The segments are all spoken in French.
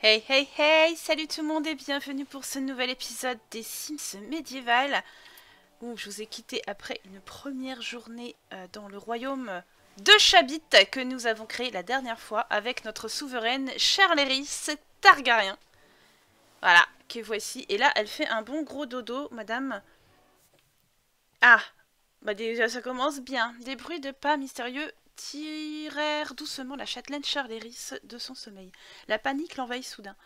Hey hey hey Salut tout le monde et bienvenue pour ce nouvel épisode des Sims médiéval où je vous ai quitté après une première journée euh, dans le royaume de Chabit que nous avons créé la dernière fois avec notre souveraine Charleris Targaryen. Voilà, que voici. Et là, elle fait un bon gros dodo, madame. Ah Bah déjà, ça commence bien. Des bruits de pas mystérieux tirèrent doucement la châtelaine Charleris de son sommeil. La panique l'envahit soudain.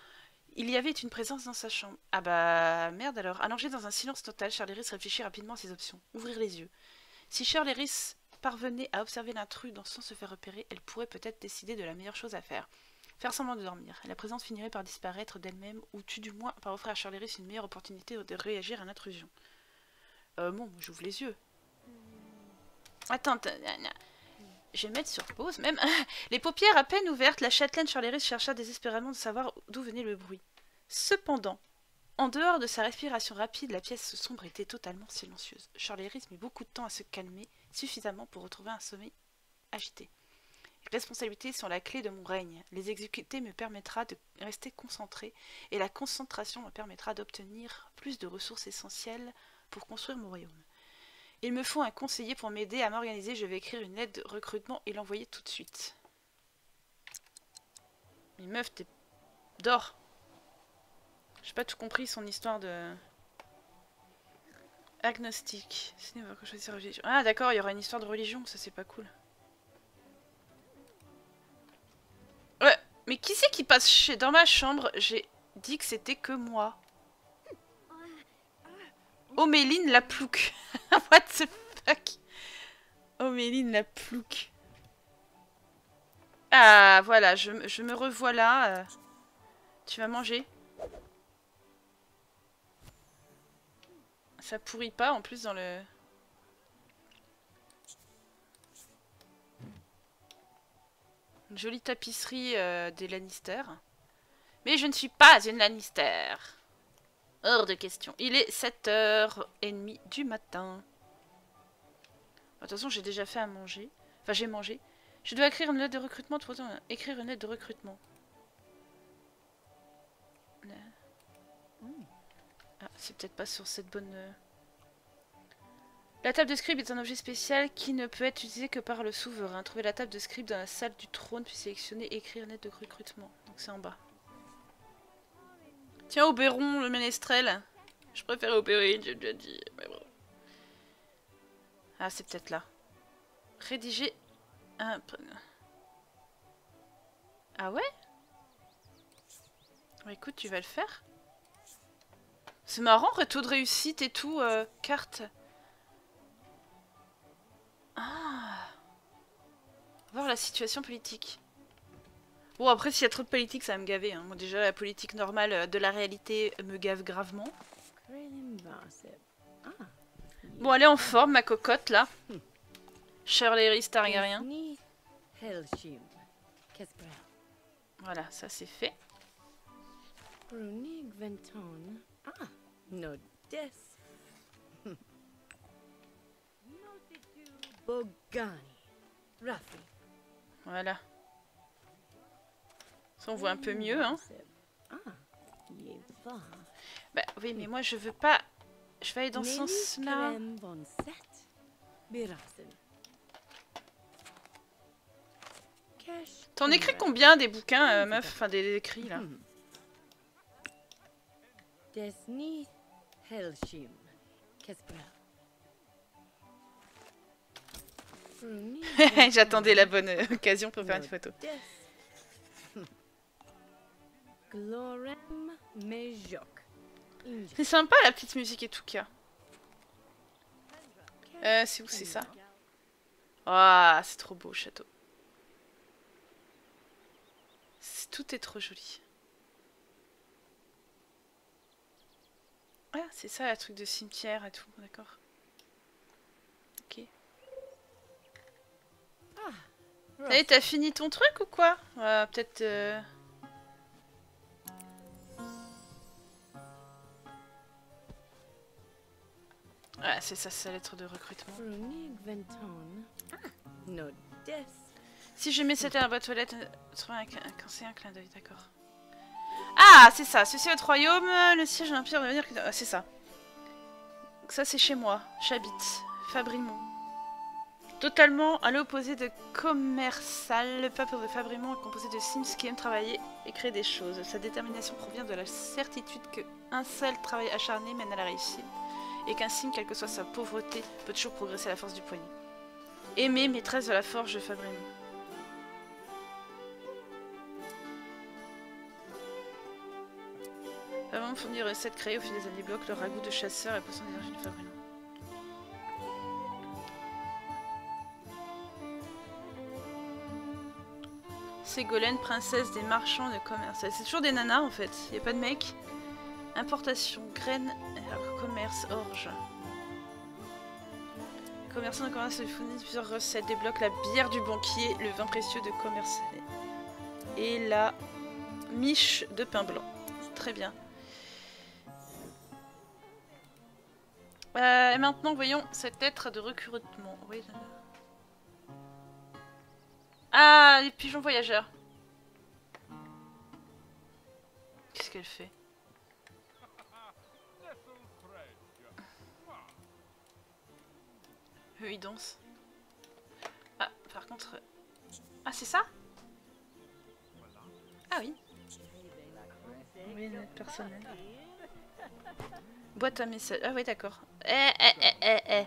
Il y avait une présence dans sa chambre. Ah bah merde alors. Allongée dans un silence total, Charleris réfléchit rapidement à ses options. Ouvrir les yeux. Si Charleris parvenait à observer l'intrus sans se faire repérer, elle pourrait peut-être décider de la meilleure chose à faire. Faire semblant de dormir. La présence finirait par disparaître d'elle-même, ou tu du moins par offrir à Charleris une meilleure opportunité de réagir à l'intrusion. Euh, bon, j'ouvre les yeux. Attends, je vais mettre sur pause même. Les paupières à peine ouvertes, la châtelaine Charleris chercha désespérément de savoir d'où venait le bruit. Cependant, en dehors de sa respiration rapide, la pièce sombre était totalement silencieuse. Charleris mit beaucoup de temps à se calmer, suffisamment pour retrouver un sommeil agité. Les responsabilités sont la clé de mon règne. Les exécuter me permettra de rester concentré, et la concentration me permettra d'obtenir plus de ressources essentielles pour construire mon royaume. Il me faut un conseiller pour m'aider à m'organiser. Je vais écrire une lettre de recrutement et l'envoyer tout de suite. Mais meuf, t'es... Dors J'ai pas tout compris son histoire de... Agnostique. Ah d'accord, il y aura une histoire de religion, ça c'est pas cool. Ouais, mais qui c'est qui passe chez... dans ma chambre? J'ai dit que c'était que moi. Oméline la plouc. What the fuck? Oméline la plouc. Ah, voilà, je, me revois là. Euh. Tu vas manger Ça pourrit pas en plus dans le... Une jolie tapisserie euh, des Lannister. Mais je ne suis pas une Lannister. Hors de question. Il est 7h30 du matin. De toute façon, j'ai déjà fait à manger. Enfin, j'ai mangé. Je dois écrire une lettre de recrutement. Écrire une lettre de recrutement. Ah, c'est peut-être pas sur cette bonne... Euh. La table de scribe est un objet spécial qui ne peut être utilisé que par le souverain. Trouver la table de scribe dans la salle du trône, puis sélectionner écrire une lettre de recrutement. Donc c'est en bas. Tiens, Oberon, le ménestrel. Je préfère opérer, j'ai déjà dit. Mais bon. Ah, c'est peut-être là. Rédiger un... Ah ouais? Écoute, tu vas le faire C'est marrant, retour de réussite et tout, euh, carte. Ah Voir la situation politique. Bon, après, s'il y a trop de politique, ça va me gaver. Hein. Moi, déjà, la politique normale euh, de la réalité me gave gravement. Bon, elle est en forme, ma cocotte, là. Shirley Rhys Targaryen. Voilà, ça c'est fait. Voilà. Ça, on voit un peu mieux, hein. Bah oui, mais moi je veux pas... Je vais aller dans ce sens-là. T'en écris combien des bouquins, euh, meuf Enfin, des écrits, là J'attendais la bonne occasion pour faire une photo. C'est sympa la petite musique et tout cas. Euh, c'est où c'est ça Ah, c'est trop beau château. Tout est trop joli. Ah, c'est ça, la truc de cimetière et tout, d'accord. Ok. Ah, t'as fini ton truc ou quoi? Peut-être... Euh, Ouais, c'est ça, c'est la lettre de recrutement. Si je mets cette à la boîte aux lettres, trouver un, un, un clin d'œil, d'accord. Ah, c'est ça. Ceci est votre royaume. Le siège de l'Empire de venir. Ah, c'est ça. Ça, c'est chez moi. J'habite. Fabrimont. Totalement à l'opposé de commerçal, le peuple de Fabrimont est composé de Sims qui aiment travailler et créer des choses. Sa détermination provient de la certitude qu'un seul travail acharné mène à la réussite et qu'un Sim, quelle que soit sa pauvreté, peut toujours progresser à la force du poignet. Aimée, maîtresse de la forge de Fabrimont. Fabrimont fournit des recettes créées au fil des années blocs le ragoût de chasseur et poisson d'énergie de Fabrimont. Ségolène, princesse des marchands de commerce. C'est toujours des nanas en fait, il a pas de mecs. Importation, graines, commerce, orge. Commerçant de commerce fournit plusieurs recettes, débloque la bière du banquier, le vin précieux de commerce et la miche de pain blanc. Très bien. Euh, et maintenant, voyons cette lettre de recrutement. Ah, les pigeons voyageurs. Qu'est-ce qu'elle fait? Eux, ils dansent. Ah, par contre... Ah, c'est ça? Ah oui. Oui, notre personnel. Boîte à message. Ah oui, d'accord. Eh, eh, eh, eh, eh.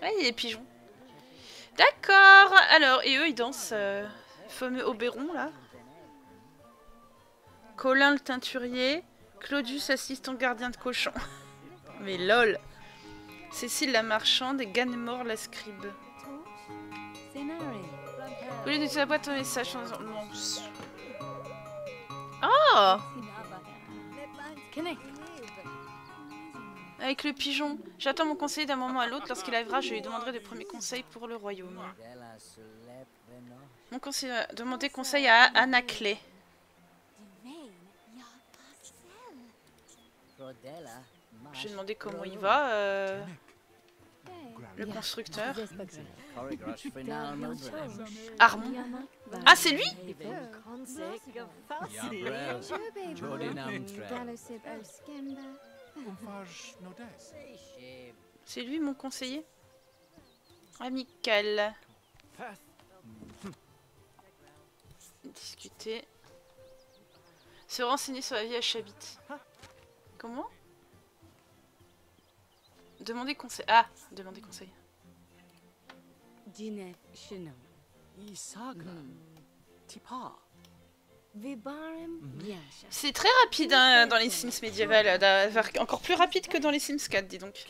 Ouais, il y a des pigeons. D'accord Alors, et eux, ils dansent. Euh, fameux Oberon, là. Colin le teinturier. Claudius, assistant gardien de cochon. Mais lol Cécile la marchande et Ganemore la scribe. Au lieu de la boîte un message... Oh avec le pigeon. J'attends mon conseiller d'un moment à l'autre. Lorsqu'il arrivera, je lui demanderai de premiers conseils pour le royaume. Mon conseiller a conseil à Anaclé. Je vais demander comment il va. Euh, le constructeur. Armand. Ah, c'est lui? c'est lui mon conseiller? Amical. Discuter. Se renseigner sur la vie à Chabit. Comment? Demander conseil. Ah, demander conseil. Mhm. C'est très rapide hein, dans les Sims médiévales, encore plus rapide que dans les Sims 4, dis donc.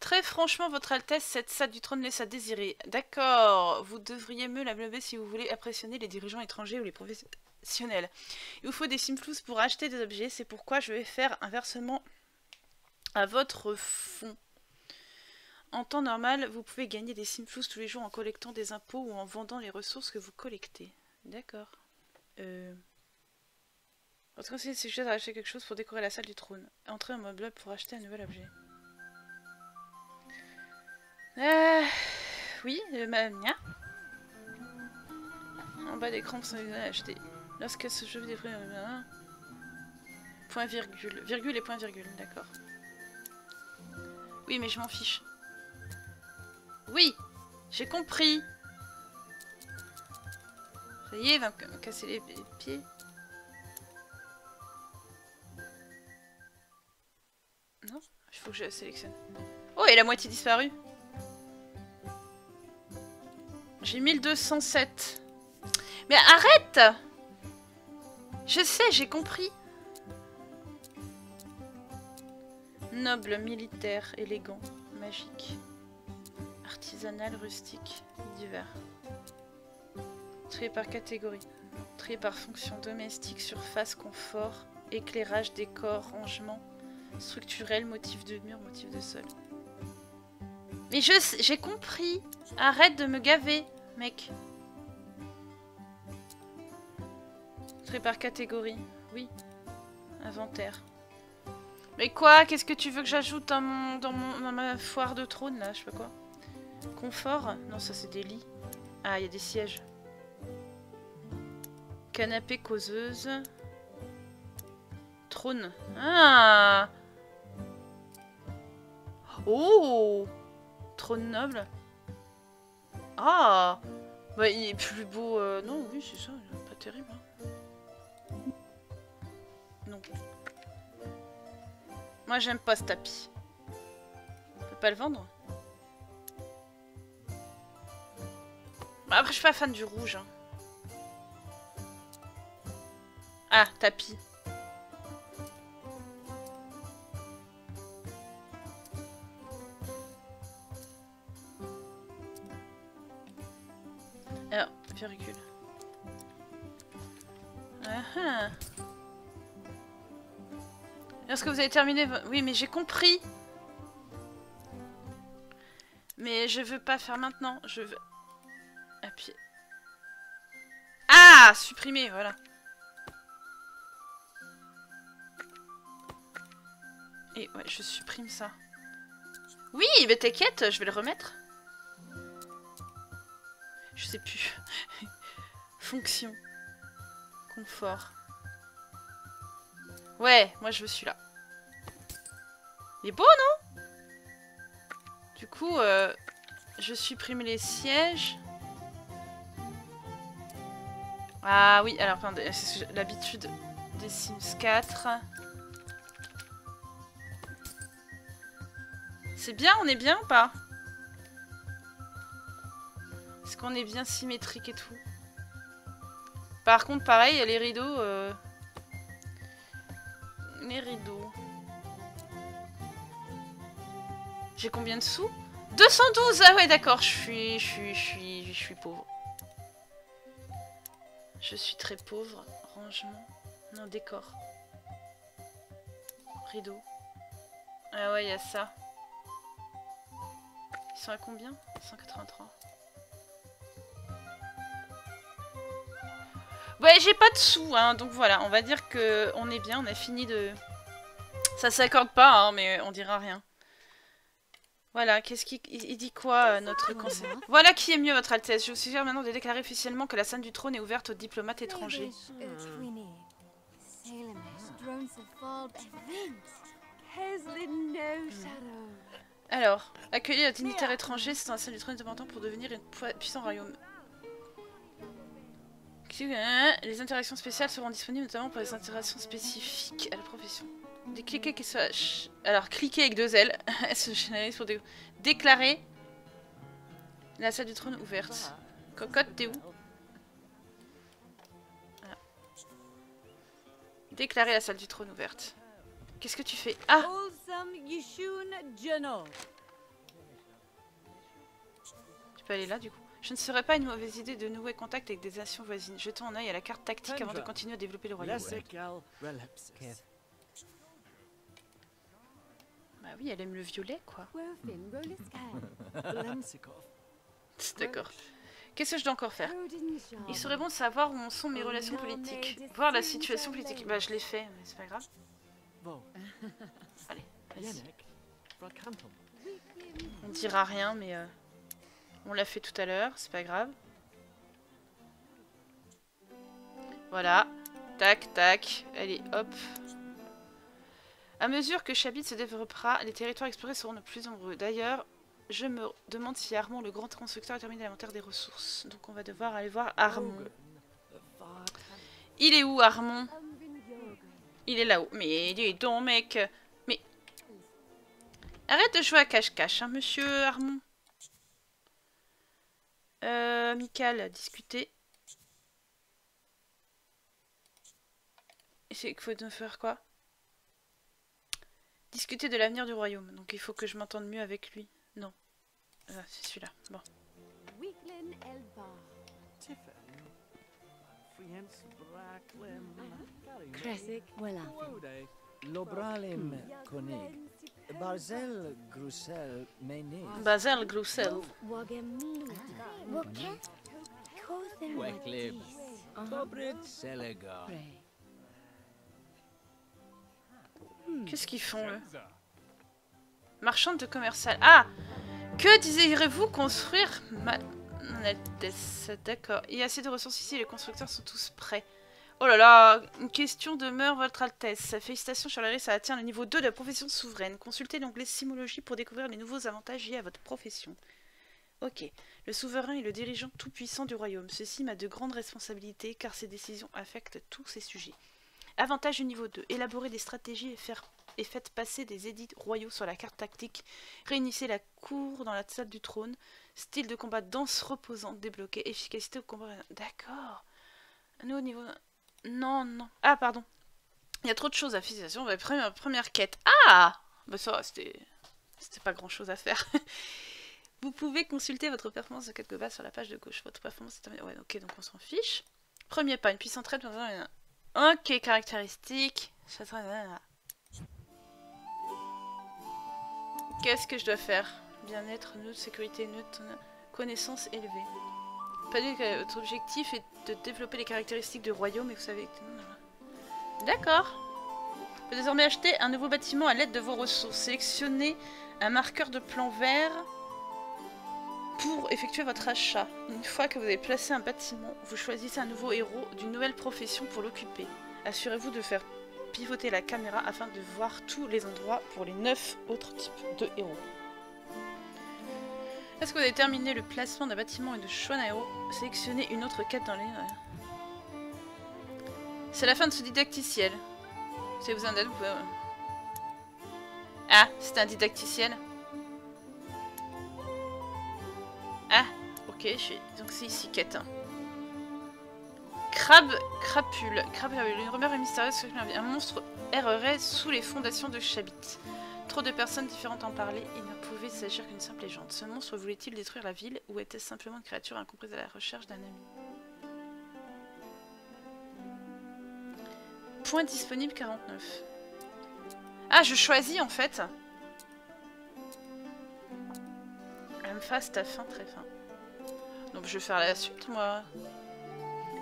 Très franchement, votre Altesse, cette salle du trône laisse à désirer. D'accord, vous devriez me la si vous voulez impressionner les dirigeants étrangers ou les professionnels. Il vous faut des Simflous pour acheter des objets, c'est pourquoi je vais faire un versement à votre fonds. En temps normal, vous pouvez gagner des simflous tous les jours en collectant des impôts ou en vendant les ressources que vous collectez. D'accord. Euh... Votre conseiller c'est d'acheter quelque chose pour décorer la salle du trône. Entrez en meuble pour acheter un nouvel objet. Euh... Oui, euh, ma mia. En bas d'écran, vous à acheter. Lorsque ce jeu des euh, Point virgule. Virgule et point virgule, d'accord. Oui, mais je m'en fiche. Oui J'ai compris Ça y est, il va me casser les pieds. Non Il faut que je sélectionne. Oh, et la moitié disparue J'ai 1207. Mais arrête Je sais, j'ai compris. Noble, militaire, élégant, magique. Artisanal, rustique, divers. Trié par catégorie. Trié par fonction domestique, surface, confort, éclairage, décor, rangement, structurel, motif de mur, motif de sol. Mais je j'ai compris. Arrête de me gaver, mec. Trié par catégorie. Oui. Inventaire. Mais quoi? Qu'est-ce que tu veux que j'ajoute dans, mon, dans, mon, dans ma foire de trône, là? Je sais pas quoi. Confort? Non, ça c'est des lits. Ah, il y a des sièges. Canapé causeuse. Trône. Ah Oh Noble. Ah Bah, il est plus beau... euh, Non, oui, c'est ça. Pas terrible. hein. Non. Moi, j'aime pas ce tapis. On peut pas le vendre? Bah, Après, je suis pas fan du rouge. hein. Ah, tapis. Virgule. Ah. Est-ce vous avez terminé Oui, mais j'ai compris. Mais je veux pas faire maintenant. Je veux appuyer. Ah Supprimer, voilà. Et ouais, je supprime ça. Oui, mais t'inquiète, je vais le remettre. Je sais plus. Fonction. Confort. Ouais, moi je veux celui-là. Il est beau, non? Du coup, euh, je supprime les sièges. Ah oui, alors l'habitude des Sims 4. C'est bien, on est bien ou pas? Est-ce qu'on est bien symétrique et tout? Par contre, pareil, les rideaux... euh, Les rideaux... J'ai combien de sous? 212 Ah ouais, d'accord, je suis, je suis, je suis, je suis pauvre. Je suis très pauvre. Rangement. Non, décor. Rideau. Ah ouais, il y a ça. Ils sont à combien? 183. Ouais, j'ai pas de sous, hein, donc voilà, on va dire que on est bien, on a fini de... Ça s'accorde pas, hein, mais on dira rien. Voilà, qu'est-ce qu'il il il dit quoi, euh, notre conseil Voilà qui est mieux, votre Altesse. Je vous suggère maintenant de déclarer officiellement que la scène du trône est ouverte aux diplomates étrangers. Alors, accueillir un dignitaire étranger, c'est un scène du trône important pour devenir un puissant royaume. Les interactions spéciales seront disponibles notamment pour les interactions spécifiques à la profession. Des cliquets qui soient... ch- Alors, cliquer avec deux L. Elle se généralise pour dé- déclarer la salle du trône ouverte. Cocotte, t'es où? Voilà. Déclarer la salle du trône ouverte. Qu'est-ce que tu fais? Ah Tu peux aller là du coup? Je ne serais pas une mauvaise idée de nouer contact avec des nations voisines. Jetons un œil à la carte tactique avant de continuer à développer le royaume. Bah oui, elle aime le violet quoi. D'accord. Qu'est-ce que je dois encore faire? Il serait bon de savoir où en sont mes relations politiques. Voir la situation politique. Bah je l'ai fait, mais c'est pas grave. Allez, vas-y. On dira rien, mais euh, on l'a fait tout à l'heure, c'est pas grave. Voilà. Tac, tac. Allez, hop. À mesure que Chabit se développera, les territoires explorés seront de plus nombreux. D'ailleurs, je me demande si Armand, le grand constructeur, a terminé l'inventaire des ressources. Donc on va devoir aller voir Armand. Il est où, Armand? Il est là-haut. Mais dis donc, mec Mais... Arrête de jouer à cache-cache, hein, monsieur Armand. Euh, Michael, discuter. C'est qu'il faut nous faire quoi? Discuter de l'avenir du royaume. Donc il faut que je m'entende mieux avec lui. Non. Ah, c'est celui-là. Bon. Barzel Grussel. Weklib. Dobrit Selegar. Qu'est-ce qu'ils font, eux? Marchande de commercial. Ah Que désirez-vous construire? Ma... D'accord. Il y a assez de ressources ici, les constructeurs sont tous prêts. Oh là là, une question demeure, Votre Altesse. Félicitations, Charlery, ça atteint le niveau 2 de la profession souveraine. Consultez l'onglet Simologie pour découvrir les nouveaux avantages liés à votre profession. Ok. Le souverain est le dirigeant tout-puissant du royaume. Ceci m'a de grandes responsabilités car ses décisions affectent tous ses sujets. Avantage du niveau 2. Élaborer des stratégies et, faire, et passer des édits royaux sur la carte tactique. Réunissez la cour dans la salle du trône. Style de combat dense reposant débloqué. Efficacité au combat. D'accord. Un au niveau. Non, non. Ah, pardon. Il y a trop de choses à fixation. Première, première quête. Ah Bah ça c'était... C'était pas grand chose à faire. Vous pouvez consulter votre performance de quelque base sur la page de gauche. Votre performance est... Ouais, ok, donc on s'en fiche. Premier pas, une puissante traite. Ok, caractéristiques. Qu'est-ce que je dois faire? Bien-être, neutre, sécurité neutre, connaissance élevée. Que votre objectif est de développer les caractéristiques du royaume, mais vous savez... D'accord. Vous pouvez désormais acheter un nouveau bâtiment à l'aide de vos ressources. Sélectionnez un marqueur de plan vert pour effectuer votre achat. Une fois que vous avez placé un bâtiment, vous choisissez un nouveau héros d'une nouvelle profession pour l'occuper. Assurez-vous de faire pivoter la caméra afin de voir tous les endroits pour les 9 autres types de héros. Est-ce que vous avez terminé le placement d'un bâtiment et de choix Sélectionnez une autre quête dans les... C'est la fin de ce didacticiel. Si vous en êtes, vous pouvez... Ah, c'est un didacticiel. Ah, ok, donc c'est ici quête. Crabe crapule. Crapule. Une rumeur mystérieuse un monstre errerait sous les fondations de Chabit. Trop de personnes différentes en parlaient, il ne pouvait s'agir qu'une simple légende. Ce monstre voulait-il détruire la ville ou était-ce simplement une créature incomprise à la recherche d'un ami? Point disponible 49. Ah, je choisis en fait me fasse ta fin très fin. Donc je vais faire la suite moi.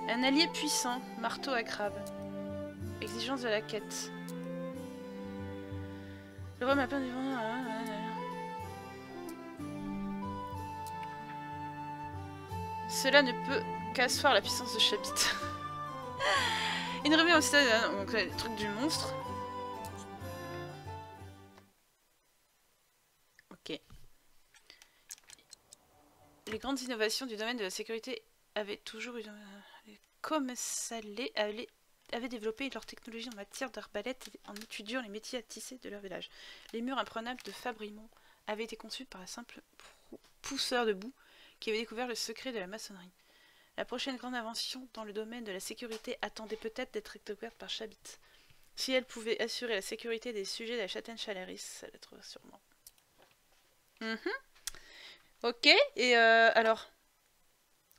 Un allié puissant, marteau à crabe. Exigence de la quête. Le roi m'a plein du vent. Cela ne peut qu'asseoir la puissance de Chabit. Une remet au stade, donc le truc du monstre. Ok. Les grandes innovations du domaine de la sécurité avaient toujours eu... Comme ça l'est, avaient développé leur technologie en matière d'arbalète en étudiant les métiers à tisser de leur village. Les murs imprenables de Fabrimont avaient été conçus par un simple pousseur de boue qui avait découvert le secret de la maçonnerie. La prochaine grande invention dans le domaine de la sécurité attendait peut-être d'être découverte par Chabit. Si elle pouvait assurer la sécurité des sujets de la châtaigne Chalaris, ça l'être sûrement. Mm Ok, et euh, alors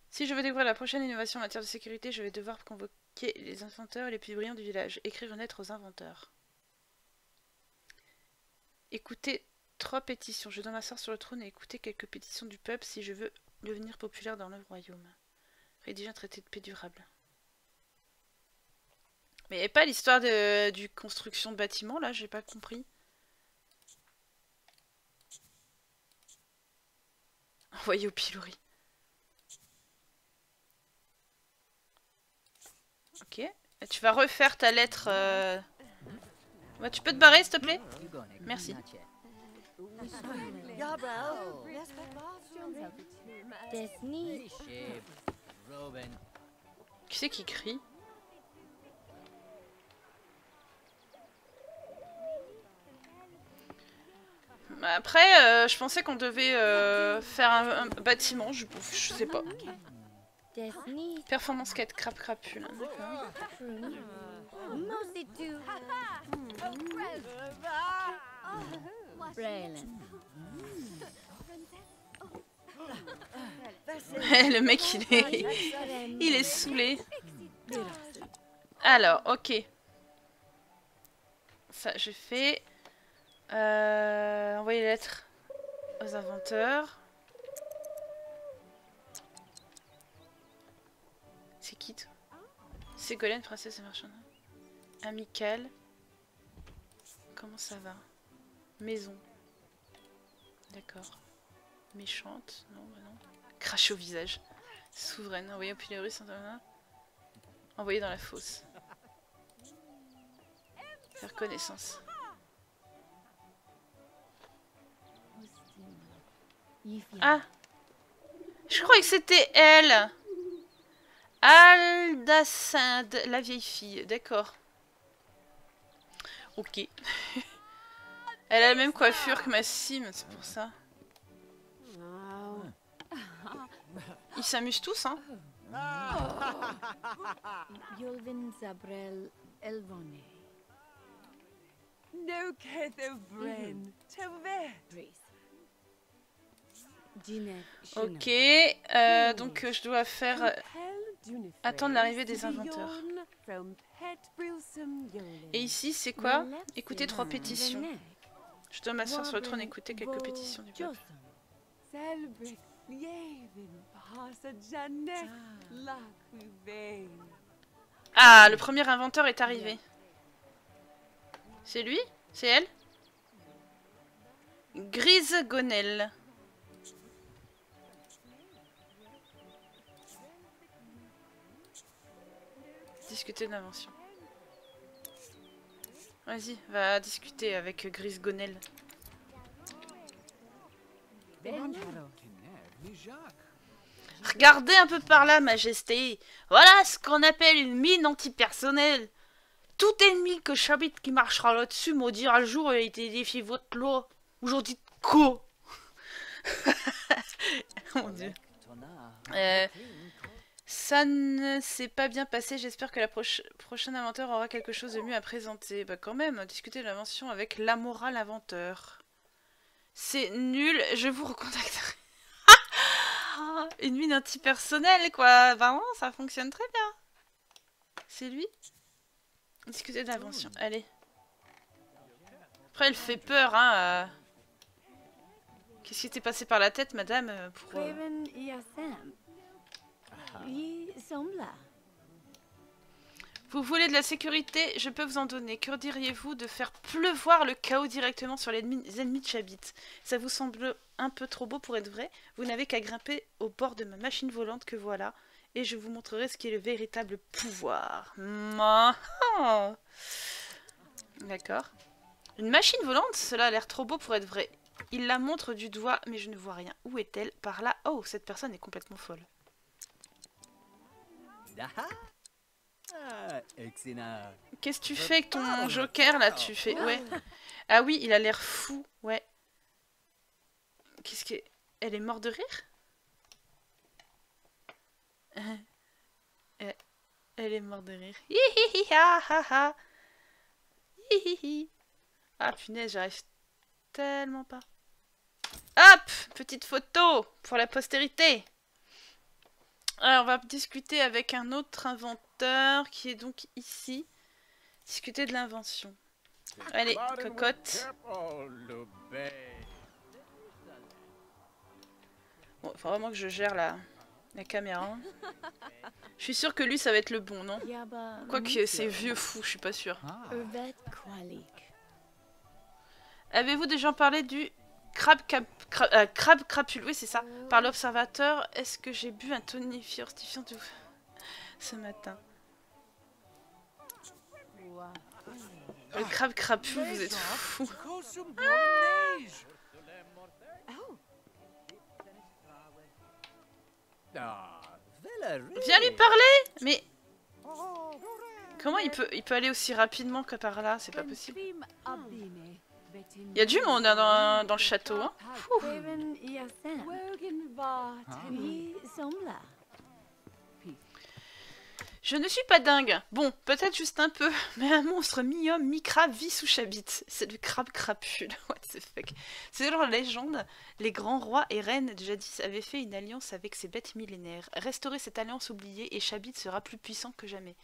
Si je veux découvrir la prochaine innovation en matière de sécurité, je vais devoir convoquer les inventeurs les plus brillants du village. Écrire une lettre aux inventeurs. Écoutez trois pétitions. Je dois m'asseoir sur le trône et écouter quelques pétitions du peuple si je veux devenir populaire dans le royaume. Rédiger un traité de paix durable. Mais pas l'histoire de du construction de bâtiments là, j'ai pas compris. Envoyé au pilori. Ok. tu vas refaire ta lettre. Euh... Tu peux te barrer, s'il te plaît? Merci. Qui c'est qui crie? Après, euh, je pensais qu'on devait euh, faire un, bâtiment, je sais pas. Performance 4, crap crapule. Le mec, il est, il est saoulé. Alors, ok. Ça, je fais. Euh, envoyer lettre aux inventeurs. C'est qui toi Ségolène, princesse et marchande. Amical. comment ça va Maison. D'accord. Méchante Non, bah non. Cracher au visage. Souveraine. Envoyée au pilori sans Envoyée dans la fosse. Faire connaissance. Ah Je croyais que c'était elle Aldasinde, la vieille fille, d'accord. Ok. Elle a la même coiffure que ma sim, c'est pour ça. Ils s'amusent tous, hein Zabrel Elvone. No Ok, euh, donc je dois faire euh, attendre l'arrivée des inventeurs. Et ici, c'est quoi Écouter trois pétitions. Je dois m'asseoir sur le trône et écouter quelques pétitions du peuple. Ah, le premier inventeur est arrivé. C'est lui C'est elle Grise Gonel. Discuter d'invention. Vas-y, va discuter avec Grise Gonel. Regardez un peu par là, Majesté. Voilà ce qu'on appelle une mine antipersonnelle. Tout ennemi que j'habite qui marchera là-dessus maudira un jour et été défié votre loi. Aujourd'hui, quoi? Mon dieu. Euh, ça ne s'est pas bien passé. J'espère que la prochaine inventeur aura quelque chose de mieux à présenter. Bah quand même, discuter de l'invention avec l'amoral inventeur. C'est nul, je vous recontacterai. Une mine antipersonnelle, quoi. Vraiment, ça fonctionne très bien. C'est lui? Discuter de l'invention. Allez. Après, elle fait peur, hein. Euh. Qu'est-ce qui t'est passé par la tête, madame, euh, vous voulez de la sécurité Je peux vous en donner. Que diriez-vous de faire pleuvoir le chaos directement sur les ennemis de Chabit? Ça vous semble un peu trop beau pour être vrai? Vous n'avez qu'à grimper au bord de ma machine volante que voilà. Et je vous montrerai ce qui est le véritable pouvoir. D'accord. Une machine volante Cela a l'air trop beau pour être vrai. Il la montre du doigt, mais je ne vois rien. Où est-elle? Par là? Oh, cette personne est complètement folle. Ah, Qu'est-ce que tu fais avec ton ah. joker là Tu fais ouais. Ah oui, il a l'air fou. Ouais. Qu'est-ce que elle est morte de rire? Elle est morte de rire. Ah punaise, j'arrive tellement pas. Hop Petite photo pour la postérité. Alors, on va discuter avec un autre inventeur qui est donc ici. Discuter de l'invention. Allez, cocotte. Bon, faut vraiment que je gère la, la caméra. Je suis sûre que lui, ça va être le bon, non? Quoique c'est vieux fou, je suis pas sûre. Ah. Avez-vous déjà parlé du Crabe, euh, crapule, oui c'est ça. Par l'observateur, est-ce que j'ai bu un tonifiant de... ce matin? Le crabe crapule, vous êtes fou. Viens lui parler Mais... Comment il peut, il peut aller aussi rapidement que par là? C'est pas possible. Il y a du monde hein, dans, dans, le château. Hein. Je ne suis pas dingue. Bon, peut-être juste un peu, mais un monstre mi-homme, mi-crabe vit sous Chabit. C'est le crabe crapule. What the fuck C'est la légende. Les grands rois et reines de jadis avaient fait une alliance avec ces bêtes millénaires. Restaurer cette alliance oubliée et Chabit sera plus puissant que jamais.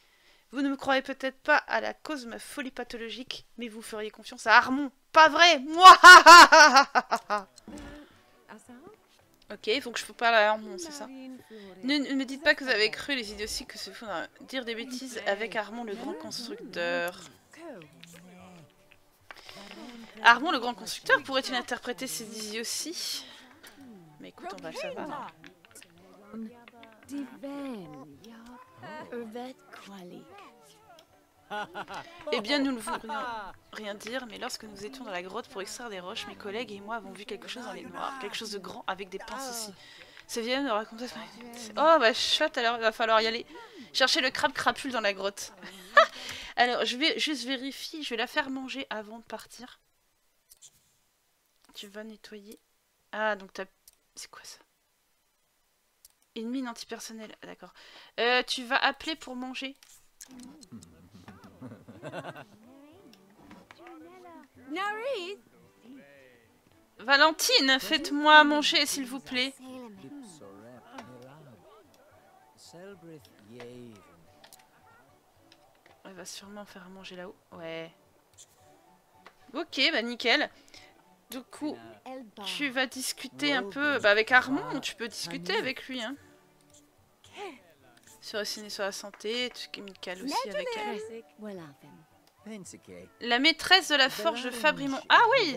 Vous ne me croyez peut-être pas à la cause de ma folie pathologique, mais vous feriez confiance à Armand. Pas vrai Moi Ok, il faut que je parler à Armand, c'est ça. Ne, me dites pas que vous avez cru les idioties que se font dire des bêtises avec Armand le grand constructeur. Armand, le grand constructeur, pourrait-il interpréter ces aussi? Mais écoute, on va le savoir. Eh bien, nous ne voulions rien dire, mais lorsque nous étions dans la grotte pour extraire des roches, mes collègues et moi avons vu quelque chose dans les noirs, quelque chose de grand avec des pinces aussi. C'est vient de raconter... Oh bah chouette, alors il va falloir y aller chercher le crabe crapule dans la grotte. alors, je vais juste vérifier, je vais la faire manger avant de partir. Tu vas nettoyer. Ah, donc t'as... C'est quoi ça? Une mine antipersonnelle, ah, d'accord. Euh, tu vas appeler pour manger Valentine, faites-moi manger, s'il vous plaît. Elle va sûrement faire manger là-haut. Ouais. Ok, bah nickel. Du coup, tu vas discuter un peu bah, avec Armand. Tu peux discuter avec lui. Hein. Sur, sur la santé, tout ce qui est médical aussi avec elle. La maîtresse de la forge de Fabrimont. Ah oui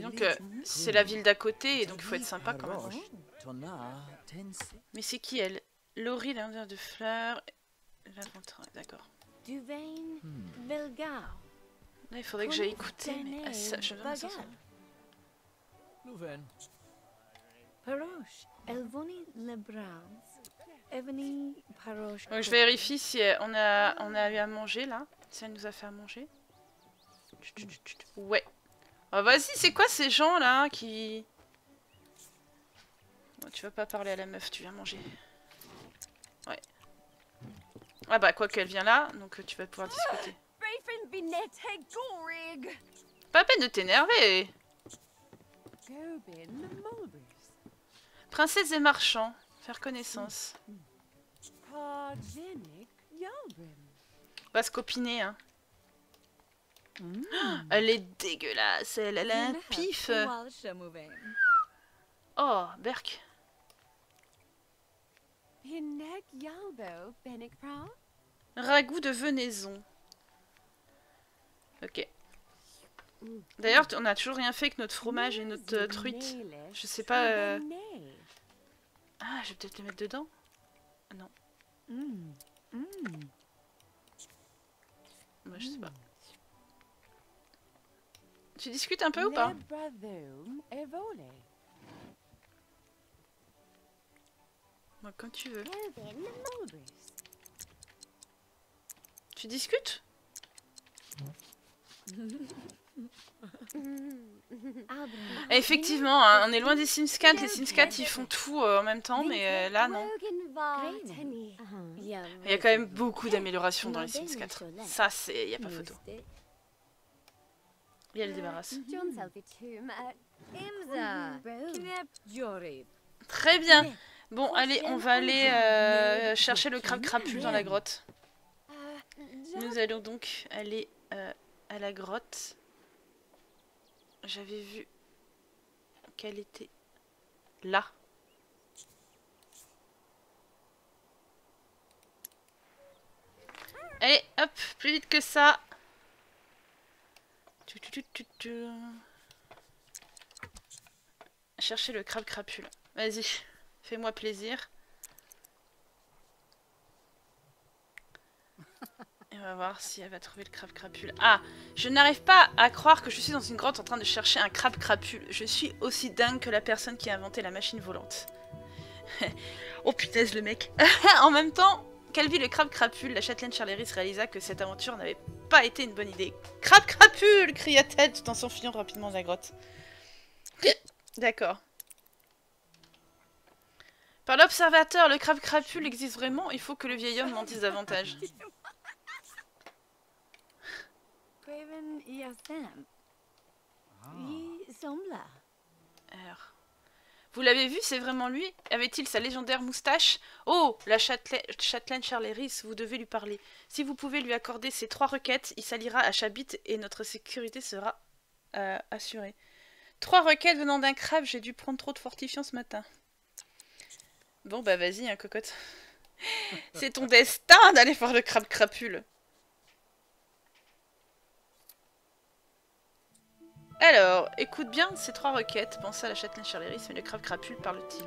donc, euh, c'est la ville d'à côté, et donc il faut être sympa quand même. Mais c'est qui elle? Laurie, l'indien de fleurs. D'accord. Là, il faudrait que j'aille écouter, mais ah, ça, je vais donc, je vérifie si on a, on a eu à manger là. Si elle nous a fait à manger. Ouais. Oh, vas-y, c'est quoi ces gens là qui... tu vas pas parler à la meuf, tu viens manger. Ouais. Ah bah, quoi qu'elle vient là, donc tu vas pouvoir discuter. Pas peine de t'énerver Princesse et marchand. Faire connaissance. Va se copiner, hein. Mm. Elle est dégueulasse, elle, elle a un pif. Oh, Berk. Ragoût de venaison. Ok. D'ailleurs, on a toujours rien fait avec notre fromage et notre euh, truite. Je sais pas... Euh, ah, je vais peut-être les mettre dedans Non. Moi, je sais pas. Tu discutes un peu ou pas? Moi, quand tu veux. Tu discutes? Effectivement, hein, on est loin des Sims 4. Les Sims 4, ils font tout euh, en même temps, mais euh, là, non. Il y a quand même beaucoup d'améliorations dans les Sims 4. Ça, c'est... Il n'y a pas photo. Et elle débarrasse. Très bien. Bon, allez, on va aller euh, chercher le crabe crapule dans la grotte. Nous allons donc aller euh, à la grotte. J'avais vu qu'elle était là. Allez, hop, plus vite que ça. Chercher le crabe crapule. Vas-y, fais-moi plaisir. On va voir si elle va trouver le crabe crapule. Ah, je n'arrive pas à croire que je suis dans une grotte en train de chercher un crabe crapule. Je suis aussi dingue que la personne qui a inventé la machine volante. oh punaise le mec. en même temps, Calvi le crabe crapule, la châtelaine Charleris réalisa que cette aventure n'avait pas été une bonne idée. Crabe crapule cria-t-elle tout en s'enfuyant rapidement de la grotte. D'accord. Par l'observateur, le crabe crapule existe vraiment, il faut que le vieil homme m'en dise davantage. Alors. Vous l'avez vu, c'est vraiment lui? Avait-il sa légendaire moustache? Oh, la châtelaine Charleris, vous devez lui parler. Si vous pouvez lui accorder ces trois requêtes, il s'alliera à Chabit et notre sécurité sera euh, assurée. Trois requêtes venant d'un crabe, j'ai dû prendre trop de fortifiants ce matin. Bon, bah vas-y, hein, cocotte. C'est ton destin d'aller voir le crabe crapule. Alors, écoute bien ces trois requêtes. Pense à la châtelaine Charléris, mais le crabe crapule parle-t-il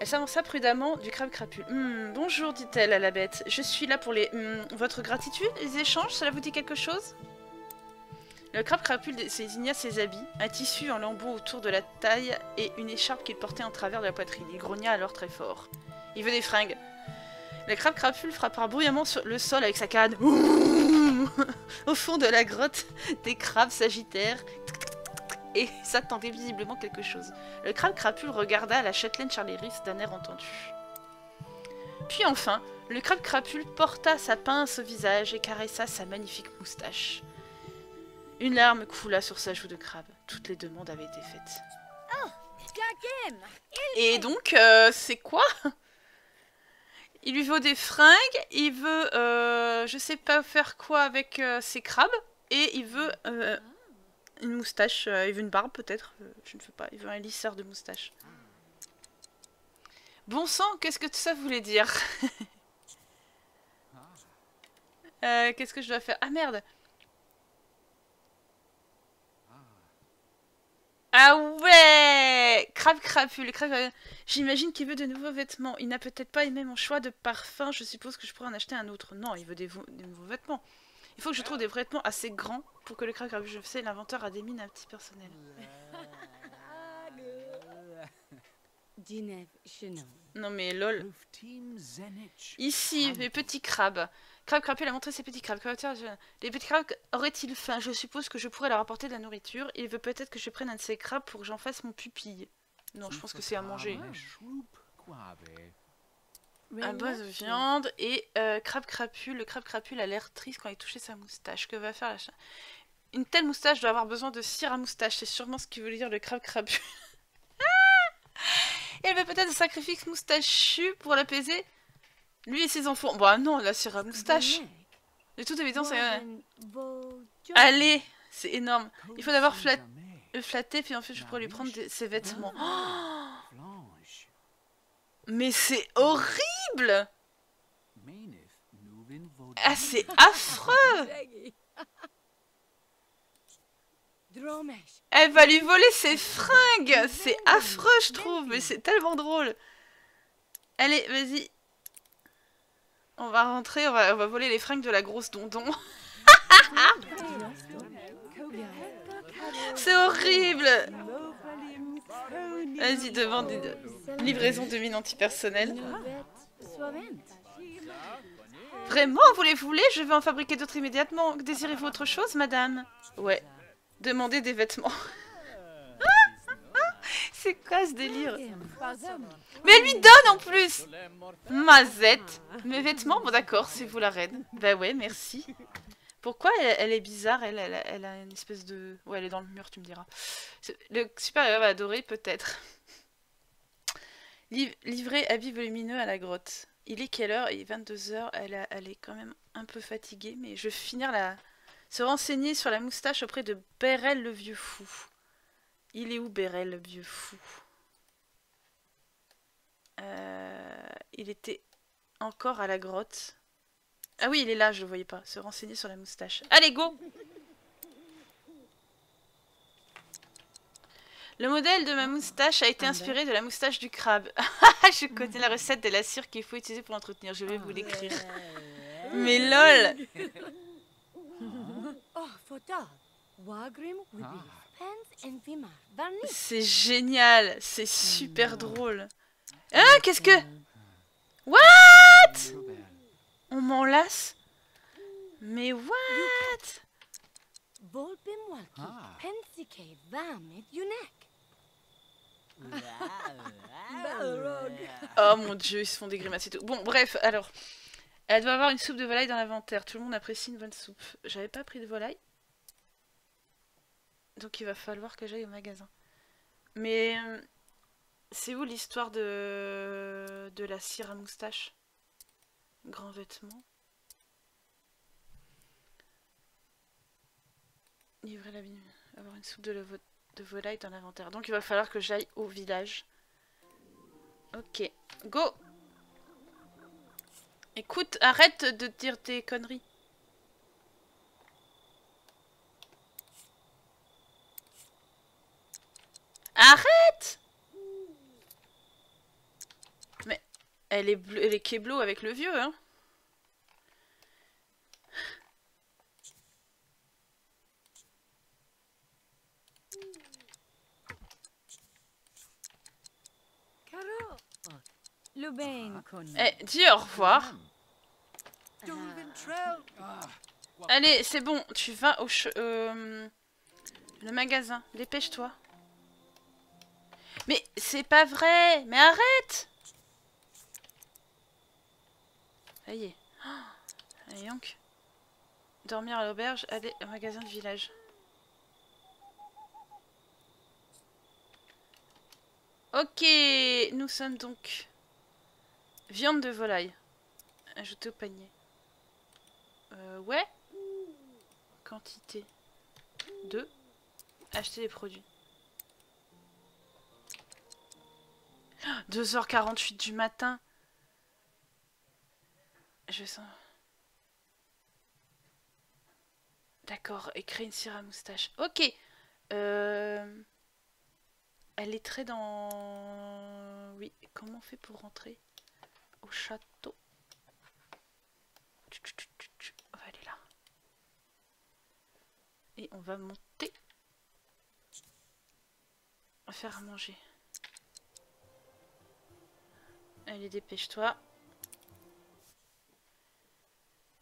Elle s'avança prudemment du crabe crapule. Hum, bonjour, dit-elle à la bête. Je suis là pour les... hum, votre gratitude Les échanges Cela vous dit quelque chose? Le crabe crapule désigna ses habits, un tissu en lambeaux autour de la taille et une écharpe qu'il portait en travers de la poitrine. Il grogna alors très fort. Il veut des fringues. Le crabe crapule frappa bruyamment le sol avec sa canne. Au fond de la grotte, des crabes s'agitèrent et s'attendait visiblement quelque chose. Le crabe crapule regarda la châtelaine Charléris d'un air entendu. Puis enfin, le crabe crapule porta sa pince au visage et caressa sa magnifique moustache. Une larme coula sur sa joue de crabe. Toutes les demandes avaient été faites. Et donc, euh, c'est quoi? Il lui vaut des fringues, il veut, euh, je sais pas faire quoi avec euh, ses crabes, et il veut euh, une moustache, il veut une barbe peut-être, je ne sais pas, il veut un lisseur de moustache. Bon sang, qu'est-ce que tout ça voulait dire? Qu'est-ce que je dois faire? Ah merde Ah ouais Crabe crapule, crabe crapule. J'imagine qu'il veut de nouveaux vêtements. Il n'a peut-être pas aimé mon choix de parfum. Je suppose que je pourrais en acheter un autre. Non, il veut des, nouveaux vêtements. Il faut que je trouve des vêtements assez grands pour que le crabe crapule, je sais, l'inventeur a des mines un petit personnel. Non mais lol. Ici, les petits crabes. Crabe crapule a montré ses petits crabes. Les petits crabes auraient-ils faim? Je suppose que je pourrais leur apporter de la nourriture. Il veut peut-être que je prenne un de ces crabes pour que j'en fasse mon pupille. Non, je pense que c'est à manger. Un bas de viande et euh, crabe crapule. Le crabe crapule a l'air triste quand il touchait sa moustache. Que va faire la cha- Une telle moustache doit avoir besoin de cire à moustache. C'est sûrement ce qui veut dire le crabe crapule. Elle veut peut-être un sacrifice moustachu pour l'apaiser Lui et ses enfants. Bah non, la cire à moustache. De toute évidence, c'est... Allez C'est énorme. Il faut d'abord flat- le flatter, puis ensuite je pourrais lui prendre des- ses vêtements. Oh, mais c'est horrible Ah, c'est affreux. Elle va lui voler ses fringues C'est affreux, je trouve, mais c'est tellement drôle. Allez, vas-y. On va rentrer, on va, voler les fringues de la grosse dondon. C'est horrible Vas-y, demande livraison de mine antipersonnelle. Vraiment, vous les? Voulez Je vais en fabriquer d'autres immédiatement. Désirez-vous autre chose, madame? Ouais. Demandez des vêtements. C'est quoi ce délire Mais elle lui donne en plus Mazette Mes vêtements Bon d'accord, c'est vous la reine. Bah ouais, merci. Pourquoi elle, elle est bizarre elle, elle, a- elle a une espèce de... Ouais, elle est dans le mur, tu me diras. Le supérieur va adorer, peut-être. Liv- livré habit volumineux à la grotte. Il est quelle heure? Il est 22h. Elle, a- elle est quand même un peu fatiguée, mais je vais finir la... Se renseigner sur la moustache auprès de Bérel le vieux fou. Il est où Bérel le vieux fou? Euh, Il était encore à la grotte. Ah oui, il est là, je le voyais pas. Se renseigner sur la moustache. Allez, go Le modèle de ma moustache a été inspiré de la moustache du crabe. je connais la recette de la cire qu'il faut utiliser pour l'entretenir. Je vais vous l'écrire. Mais lol C'est génial C'est super drôle Hein Qu'est-ce que... What? On m'enlace? Mais what? Balrog. Oh mon dieu, ils se font des grimaces et tout. Bon, bref, alors. Elle doit avoir une soupe de volaille dans l'inventaire. Tout le monde apprécie une bonne soupe. J'avais pas pris de volaille. Donc il va falloir que j'aille au magasin. Mais euh, c'est où l'histoire de de la cire à moustache? Grand vêtement. Livrer la. Avoir une soupe de, de volaille dans l'inventaire. Donc il va falloir que j'aille au village. Ok, go Écoute, arrête de dire tes conneries. Arrête Mais elle est bleue, elle est keblo avec le vieux, hein? Eh, dis au revoir. Allez, c'est bon, tu vas au euh, le magasin. Dépêche-toi. Mais c'est pas vrai Mais arrête Ça y est. Dormir à l'auberge, aller au magasin de village. Ok, nous sommes donc... Viande de volaille. Ajoutée au panier. Euh, ouais. Quantité 2. Acheter les produits. 2h48 du matin. Je sens. D'accord, et une cire à moustache. Ok. Euh... Elle est très dans... Oui, comment on fait pour rentrer au château? On va aller là. Et on va monter. Faire à manger. Allez, dépêche-toi.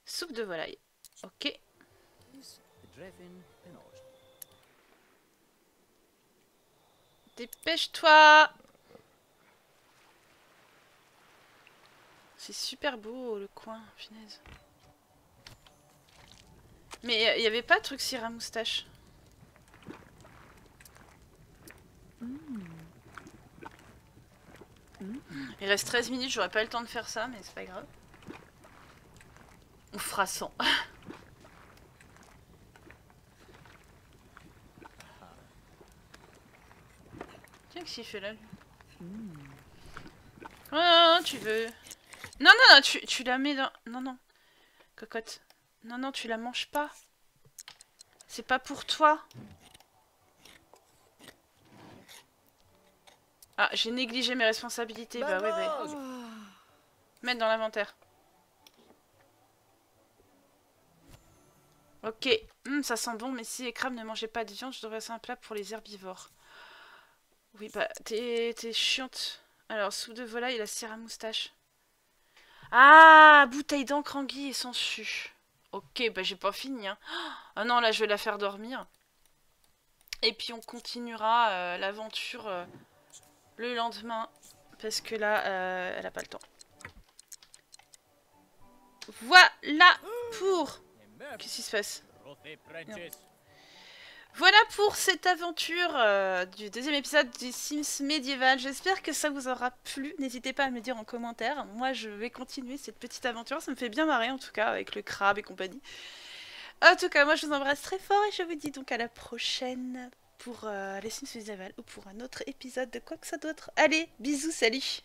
Soupe de volaille. Ok. Dépêche-toi C'est super beau le coin, finesse. Mais il n'y avait pas de truc cire à moustache? Il reste 13 minutes, j'aurais pas le temps de faire ça, mais c'est pas grave. On fera 100. Tiens, qu'est-ce qu'il fait là, Oh non, non, tu veux... Non, non, non, tu, tu la mets dans... Non, non. Cocotte. Non, non, tu la manges pas. C'est pas pour toi. Ah, j'ai négligé mes responsabilités. Bah ouais, bah... Mettre dans l'inventaire. Ok. Hum, ça sent bon, mais si les crabes ne mangeaient pas de viande, je devrais faire un plat pour les herbivores. Oui, bah, t'es chiante. Alors, soupe de volaille et la cire à moustache. Ah, bouteille d'encre anguille et sangsue. Ok, bah j'ai pas fini. Hein. Ah non, là je vais la faire dormir. Et puis on continuera euh, l'aventure euh, le lendemain. Parce que là, euh, elle a pas le temps. Voilà pour... Qu'est-ce qui se passe Voilà pour cette aventure euh, du deuxième épisode du Sims médiéval. J'espère que ça vous aura plu. N'hésitez pas à me dire en commentaire. Moi, je vais continuer cette petite aventure. Ça me fait bien marrer en tout cas avec le crabe et compagnie. En tout cas, moi, je vous embrasse très fort et je vous dis donc à la prochaine pour euh, les Sims médiéval ou pour un autre épisode de quoi que soit d'autre. Allez, bisous, salut